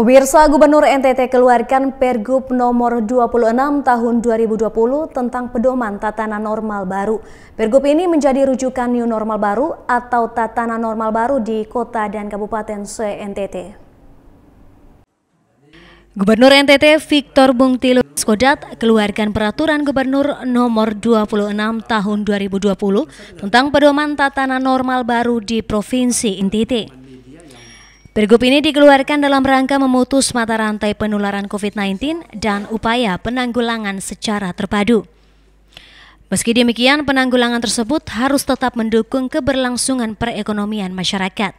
Pemirsa Gubernur NTT keluarkan Pergub nomor 26 tahun 2020 tentang pedoman tatanan normal baru. Pergub ini menjadi rujukan new normal baru atau tatanan normal baru di kota dan kabupaten se-NTT. Gubernur NTT Victor Bungtilu Skodat keluarkan peraturan gubernur nomor 26 tahun 2020 tentang pedoman tatanan normal baru di Provinsi NTT. Pergub ini dikeluarkan dalam rangka memutus mata rantai penularan COVID-19 dan upaya penanggulangan secara terpadu. Meski demikian, penanggulangan tersebut harus tetap mendukung keberlangsungan perekonomian masyarakat.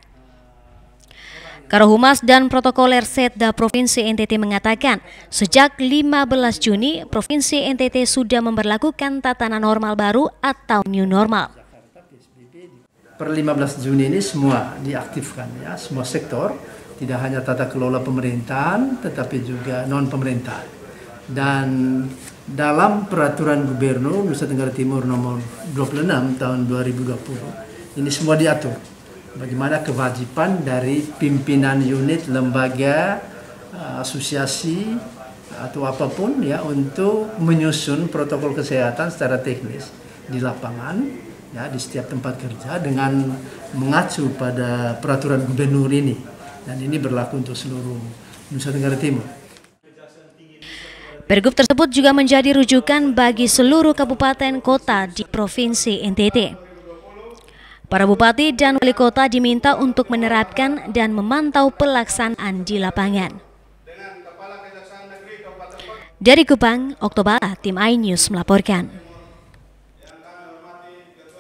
Karohumas dan Protokoler Setda Provinsi NTT mengatakan, sejak 15 Juni, Provinsi NTT sudah memperlakukan tatanan normal baru atau new normal per 15 Juni ini semua diaktifkan ya, semua sektor, tidak hanya tata kelola pemerintahan tetapi juga non pemerintah. Dan dalam peraturan gubernur Nusa Tenggara Timur nomor 26 tahun 2020 ini semua diatur bagaimana kewajiban dari pimpinan unit lembaga asosiasi atau apa pun ya untuk menyusun protokol kesehatan secara teknis di lapangan ya di setiap tempat kerja dengan mengacu pada peraturan gubernur ini dan ini berlaku untuk seluruh Nusa Tenggara Timur. Pergub tersebut juga menjadi rujukan bagi seluruh kabupaten kota di Provinsi NTT. Para bupati dan wali kota diminta untuk menerapkan dan memantau pelaksanaan di lapangan. Dari Kupang, Oktober, tim iNews melaporkan.